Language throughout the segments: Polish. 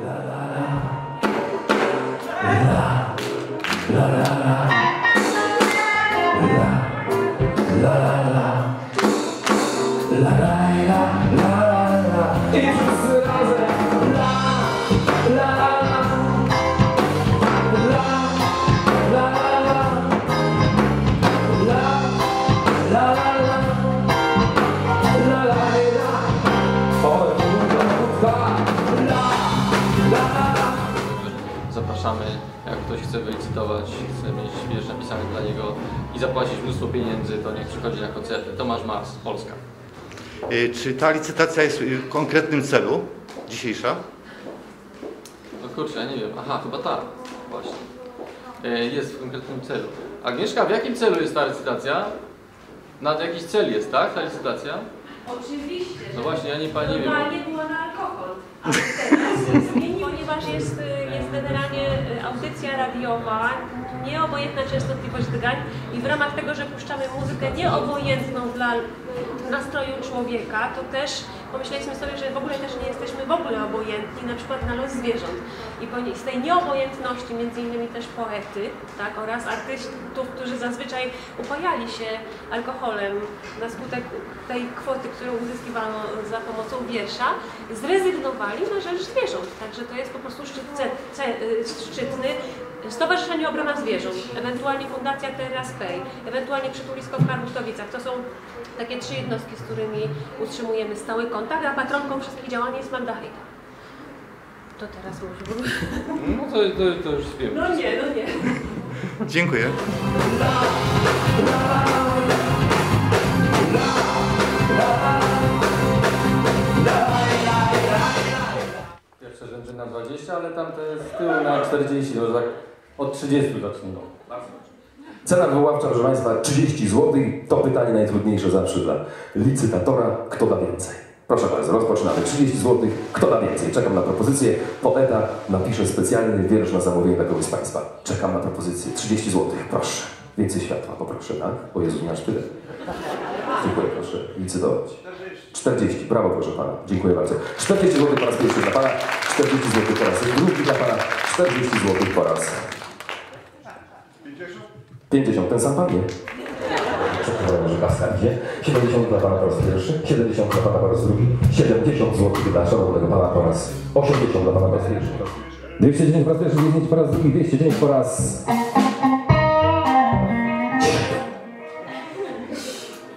I Zapraszamy, jak ktoś chce wylicytować, chce mieć wiersz napisany dla niego i zapłacić mnóstwo pieniędzy, to niech przychodzi na koncerty. Tomasz Mars, Polska. Y, Czy ta licytacja jest w konkretnym celu dzisiejsza? No kurczę, ja nie wiem. Aha, chyba tak. Właśnie. E, Jest w konkretnym celu. Agnieszka, w jakim celu jest ta licytacja? Na jakiś cel jest, tak? Ta licytacja? Oczywiście. No właśnie, ja nie pani nie wiem. Normalnie była na alkohol. Ale teraz zmieni, ponieważ jest, y, jest generalnie y, audycja radiowa, nieobojętna częstotliwość drgań i w ramach tego, że puszczamy muzykę nieobojętną dla nastroju człowieka, to też pomyśleliśmy sobie, że w ogóle też nie jesteśmy w ogóle obojętni, na przykład na los zwierząt. I z tej nieobojętności między innymi też poety, tak, oraz artystów, którzy zazwyczaj upajali się alkoholem na skutek tej kwoty, którą uzyskiwano za pomocą wiersza, zrezygnowali na rzecz zwierząt. Także to jest po prostu szczyt, ce, ce, y, szczytny Stowarzyszenie Obrona Zwierząt, ewentualnie Fundacja Teraz Pay, ewentualnie Przytulisko w Karłutowicach. To są takie trzy jednostki, z którymi utrzymujemy stały kontakt, a patronką wszystkich działań jest Magda Hejka. To teraz może. No to, to, to już wiem. No nie, no nie. Dziękuję. Pierwsze rzędy na 20, ale tamte z tyłu na 40, to tak od 30 zacznijmy. Cena wywoławcza, proszę Państwa, 30 zł. To pytanie najtrudniejsze zawsze dla licytatora. Kto da więcej? Proszę bardzo, rozpoczynamy. 30 zł. Kto da więcej? Czekam na propozycję. Poeta napisze specjalny wiersz na zamówienie dla kogoś z Państwa. Czekam na propozycję. 30 zł. Proszę. Więcej światła, poproszę, tak? O Jezu, nie aż tyle. Dziękuję, proszę. Licytować. 40. Brawo, proszę Pana. Dziękuję bardzo. 40 zł po raz pierwszy dla Pana. 40 zł po raz drugi dla Pana. 40 zł po raz 50. Ten sam pan nie? Przepraszam, że Kaskadzie. 70 dla pana po raz pierwszy, 70 dla pana po raz drugi, 70 zł dla szanownego pana po raz 80 dla pana po raz pierwszy. 209 po raz pierwszy, 209 po raz drugi, 209 po raz...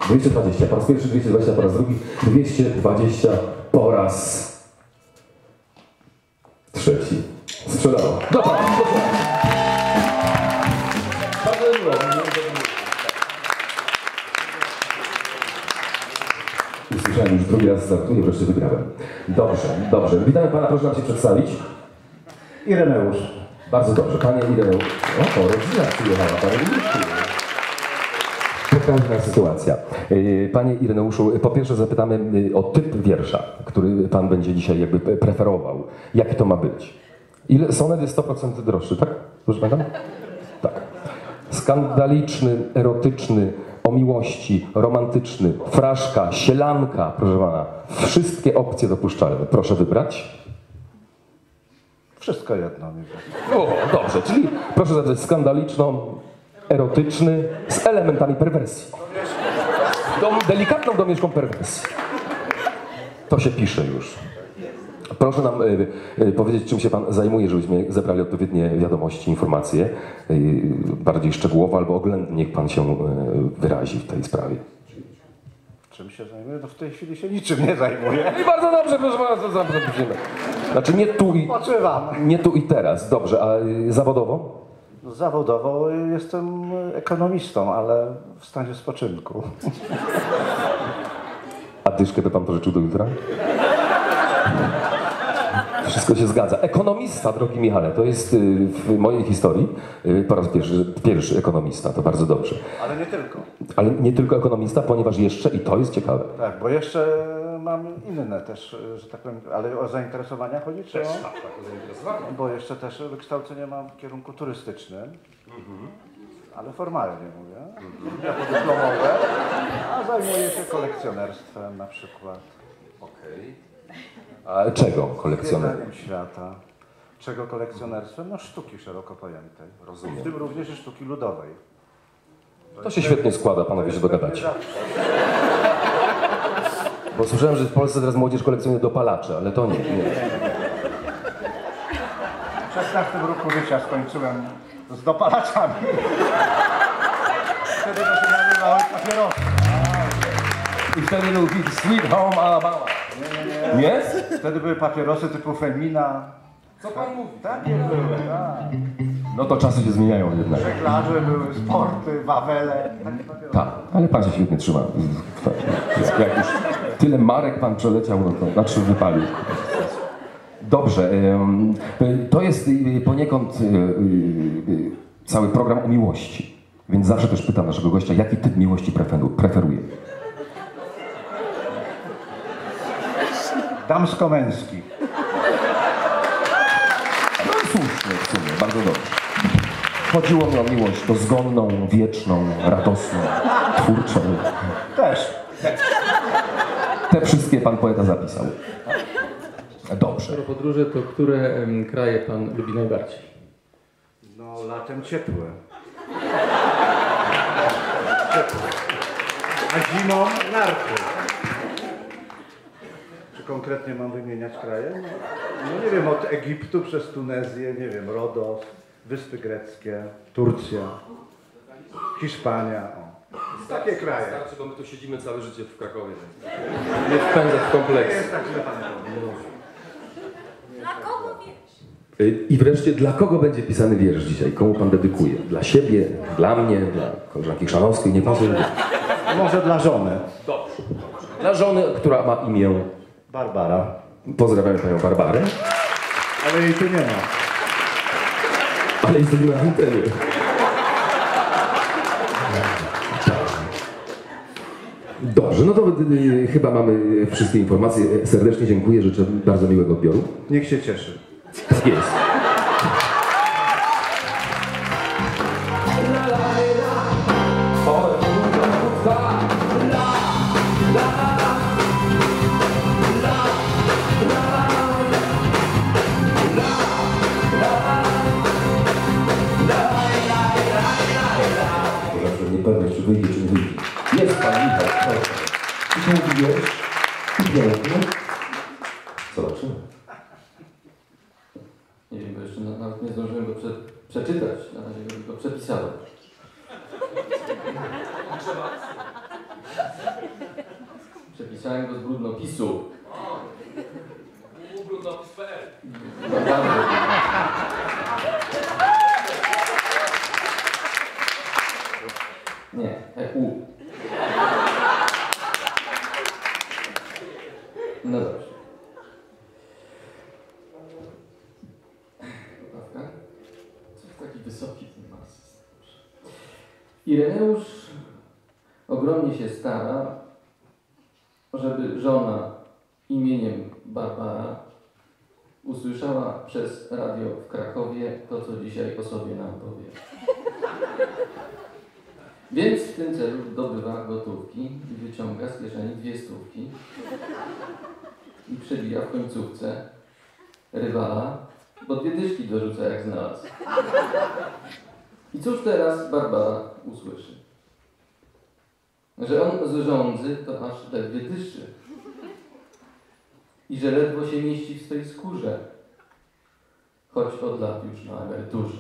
220 po raz pierwszy, 220 po raz drugi, 220 po raz trzeci. Usłyszałem już drugi raz startuję, wreszcie wygrałem. Dobrze, dobrze. Witamy pana, proszę nam się przedstawić. Ireneusz. Bardzo dobrze. Panie Ireneusz. O, rodzina przyjechała, panie Ireneusz. Pokaźna sytuacja. Yy, Panie Ireneuszu, po pierwsze zapytamy yy, o typ wiersza, który pan będzie dzisiaj jakby pre- preferował. Jaki to ma być? Ile sonet jest 100% droższy, tak? Proszę pamiętam? Tak. Skandaliczny, erotyczny, o miłości, romantyczny, fraszka, sielanka, proszę pana. Wszystkie opcje dopuszczalne. Proszę wybrać. Wszystko jedno O, dobrze, czyli proszę zadać skandaliczną, erotyczny, z elementami perwersji. Dom, delikatną domieszką perwersji. To się pisze już. Proszę nam y, y, powiedzieć, czym się Pan zajmuje, żebyśmy zebrali odpowiednie wiadomości, informacje, y, bardziej szczegółowo albo oględnie niech Pan się wyrazi w tej sprawie. Czym się zajmuję? No w tej chwili się niczym nie zajmuję. I bardzo dobrze, proszę to zaprosimy. Znaczy nie tu i, Odpoczywam. nie tu i teraz, dobrze, a zawodowo? No, Zawodowo jestem ekonomistą, ale w stanie spoczynku. A dyszkę by pan pożyczył do jutra? Wszystko się zgadza. Ekonomista, drogi Michale, to jest y, w mojej historii y, po raz pierwszy, pierwszy ekonomista, to bardzo dobrze. Ale nie tylko. Ale nie tylko ekonomista, ponieważ jeszcze, i to jest ciekawe, Tak, bo jeszcze mam inne też, że tak powiem, ale o zainteresowania chodzi? Czy o... Bo jeszcze też wykształcenie mam w kierunku turystycznym. Ale formalnie mówię. Ja podyplomowe, a zajmuję się kolekcjonerstwem na przykład. A czego kolekcjoner? Zwiedzeniem świata. Czego kolekcjonerstwem? No sztuki szeroko pojętej. Rozumiem. W tym również i sztuki ludowej. To się świetnie składa, panowie się dogadacie. Bo słyszałem, że w Polsce teraz młodzież kolekcjonuje dopalacze, ale to nie. nie. W 16 roku życia skończyłem z dopalaczami. Wtedy się nazywały papierosy. I wtedy był hit Sweet Home Alabama. Nie? Nie? Wtedy były papierosy typu Femina. Co pan mówi? Takie były, tak. No to czasy się zmieniają jednak. Żeglarze były, sporty, wawele. Tak, ale pan się świetnie trzyma. Jak już tyle marek pan przeleciał, no to znaczy wypalił. Dobrze, to jest y, poniekąd y, y, cały program o miłości. Więc zawsze też pytam naszego gościa, jaki typ miłości preferu- preferuje. Damsko-męski. No i słusznie w sumie, bardzo dobrze. Chodziło mi o miłość dozgonną, wieczną, radosną, twórczą. Też. Te wszystkie pan poeta zapisał. Dobrze. Skoro podróże, to które em, kraje pan lubi najbardziej? No latem ciepłe. A zimą narty. Czy konkretnie mam wymieniać kraje? No, no nie wiem, od Egiptu przez Tunezję, nie wiem, Rodos, Wyspy Greckie, Turcja, Hiszpania. O. Takie kraje. Starczy, bo my tu siedzimy całe życie w Krakowie. Nie spędzać w kompleksie. Jest tak. Dla kogo wiesz? Y, I wreszcie, dla kogo będzie pisany wiersz dzisiaj? Komu pan dedykuje? Dla siebie, dla mnie, dla koleżanki Chrzanowskiej, nie wybiera. Może dla żony. Dla żony, która ma imię. Barbara. Pozdrawiamy panią Barbarę, Ale jej tu nie ma. ale jesteśmy na antenie. Dobrze, no to y, chyba mamy wszystkie informacje. Serdecznie dziękuję, życzę bardzo miłego odbioru. Niech się cieszy. Tak jest. I się mówiłeś? I pięknie. Zobaczymy. Nie wiem, bo jeszcze na- nawet nie zdążyłem go prze, przeczytać. Na razie go tylko przepisałem. Przepisałem go z brudnopisu. Brudnopis.pl Nie, EU. No dobrze. Poprawka? Co taki wysoki ten? Ireneusz ogromnie się stara, żeby żona imieniem Barbara usłyszała przez radio w Krakowie to, co dzisiaj o sobie nam powie. Więc w tym celu dobywa gotówki i wyciąga z kieszeni dwie stówki i przebija w końcówce rywala, bo dwie dyszki dorzuca jak znalazł. I cóż teraz Barbara usłyszy? Że on z to aż ledwie dyszy. I że ledwo się mieści w swej skórze, choć od lat już na emeryturze.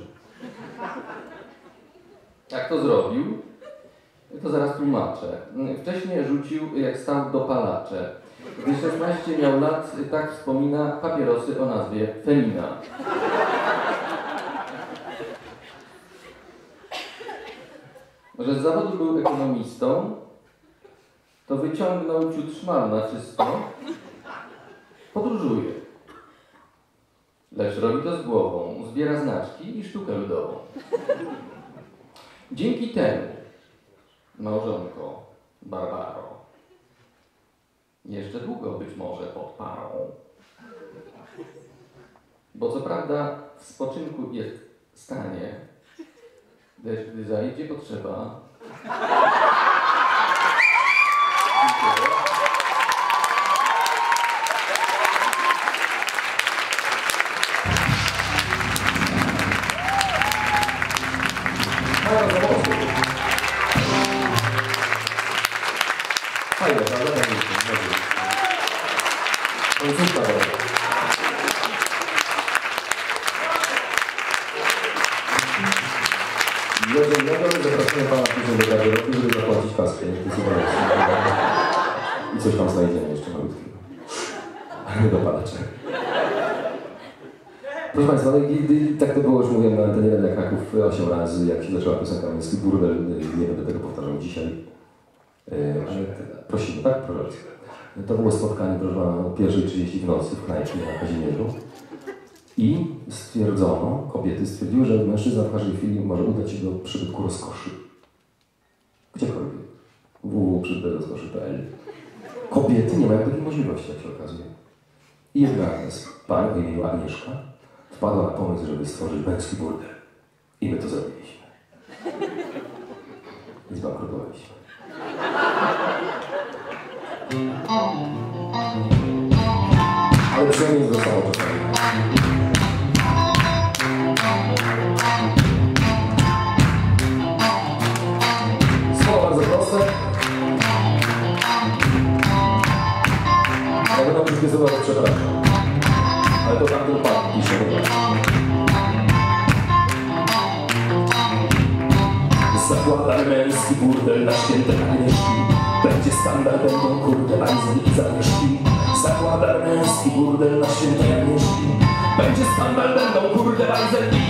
Jak to zrobił? To zaraz tłumaczę. Wcześniej rzucił, jak stał dopalacze. Gdy 16 miał lat, tak wspomina papierosy o nazwie Femina. Że z zawodu był ekonomistą, to wyciągnął ciut szmal na czysto, podróżuje. Lecz robi to z głową, zbiera znaczki i sztukę ludową. Dzięki temu, małżonko Barbaro, jeszcze długo być może pod parą. Bo co prawda w spoczynku jest stanie, lecz gdy zajdzie potrzeba. Proszę Państwa, no i, i, tak to było, już mówiłem na antenie Radia Kraków 8 razy, jak się zaczęła piosenka Męski Burdel, y, nie będę tego powtarzał dzisiaj. Y, Ale prosimy, tak? Proszę. To było spotkanie, proszę Pana, o 1.30 w nocy w knajpie na Kazimierzu. I stwierdzono, kobiety stwierdziły, że mężczyzna w każdej chwili może udać się do przybytku rozkoszy. Gdziekolwiek. www.przybytrozkoszy.pl Kobiety nie mają takiej możliwości, jak się okazuje. I jedna z pań o imieniu Agnieszka wpadła pomysł, żeby stworzyć męski burdel. I my to zrobiliśmy. Zbankrutowaliśmy. Będą kurde bajzel i zamieszki Zakładam męski burdel na święte Agnieszki Będzie skandal, będą kurde bajzel i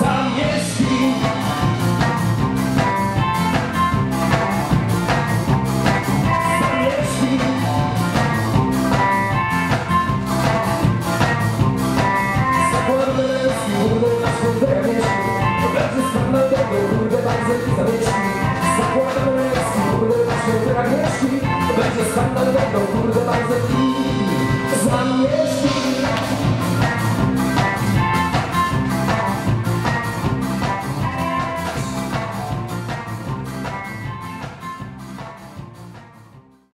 Zamieszki